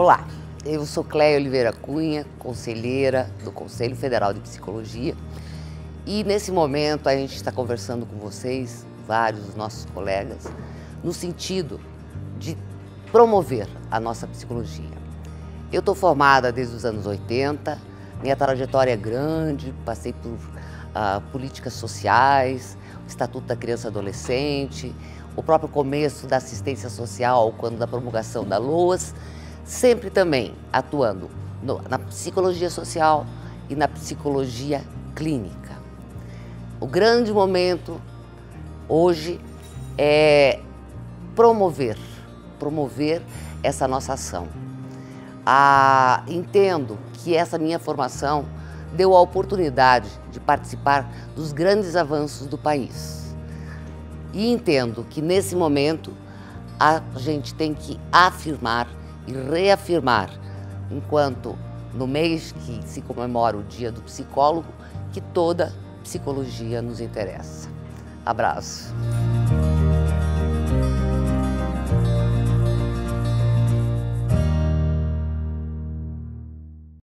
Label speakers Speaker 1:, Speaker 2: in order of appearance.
Speaker 1: Olá, eu sou Cléia Oliveira Cunha, conselheira do Conselho Federal de Psicologia. E nesse momento a gente está conversando com vocês, vários dos nossos colegas, no sentido de promover a nossa psicologia. Eu estou formada desde os anos 80, minha trajetória é grande, passei por uh, políticas sociais, Estatuto da Criança e Adolescente, o próprio começo da assistência social, quando da promulgação da LOAS, sempre também atuando no, na psicologia social e na psicologia clínica. O grande momento hoje é promover, promover essa nossa ação. Ah, entendo que essa minha formação deu a oportunidade de participar dos grandes avanços do país. E entendo que nesse momento a gente tem que afirmar e reafirmar, enquanto no mês que se comemora o Dia do Psicólogo, que toda psicologia nos interessa. Abraço.